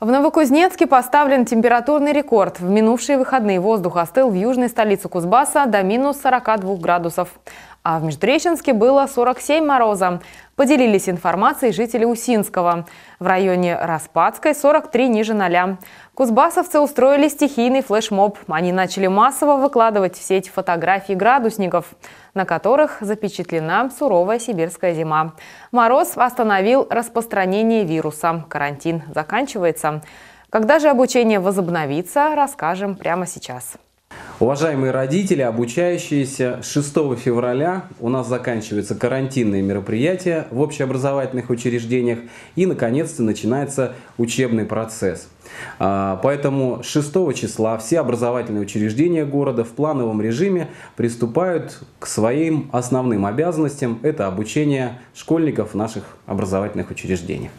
В Новокузнецке поставлен температурный рекорд. В минувшие выходные воздух остыл в южной столице Кузбасса до минус 42 градусов. А в Междуреченске было 47 мороза. Поделились информацией жители Усинского. В районе Распадской 43 ниже ноля. Кузбассовцы устроили стихийный флешмоб. Они начали массово выкладывать в сеть фотографии градусников, на которых запечатлена суровая сибирская зима. Мороз остановил распространение вируса. Карантин заканчивается. Когда же обучение возобновится, расскажем прямо сейчас. Уважаемые родители, обучающиеся, 6 февраля у нас заканчиваются карантинные мероприятия в общеобразовательных учреждениях и, наконец-то, начинается учебный процесс. А, поэтому 6 числа все образовательные учреждения города в плановом режиме приступают к своим основным обязанностям. Это обучение школьников в наших образовательных учреждениях.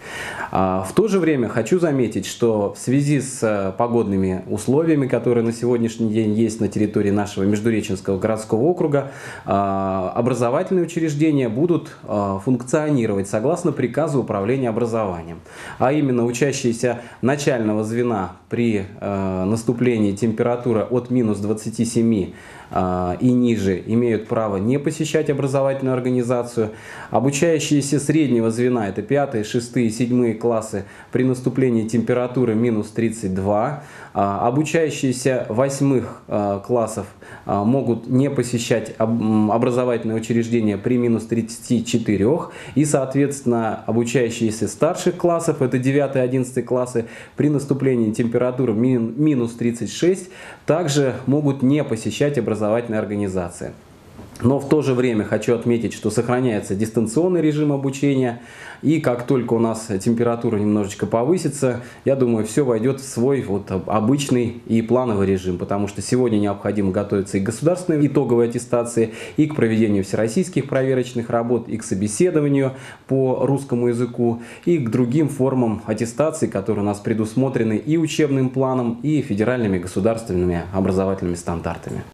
А, в то же время хочу заметить, что в связи с э, погодными условиями, которые на сегодняшний день есть на территории нашего Междуреченского городского округа, а, образовательные учреждения будут функционировать согласно приказу управления образованием. А именно учащиеся начального звена при э, наступлении температуры от минус 27 э, и ниже имеют право не посещать образовательную организацию. Обучающиеся среднего звена, это 5, 6, 7 классы, при наступлении температуры минус 32. Э, обучающиеся 8 э, классов э, могут не посещать об, образовательное учреждение при минус 34. И, соответственно, обучающиеся старших классов, это 9-11 классы, при наступлении наступлении температуры минус 36 также могут не посещать образовательные организации. Но в то же время хочу отметить, что сохраняется дистанционный режим обучения. И как только у нас температура немножечко повысится, я думаю, все войдет в свой вот обычный и плановый режим. Потому что сегодня необходимо готовиться и к государственной итоговой аттестации, и к проведению всероссийских проверочных работ, и к собеседованию по русскому языку, и к другим формам аттестации, которые у нас предусмотрены и учебным планом, и федеральными государственными образовательными стандартами.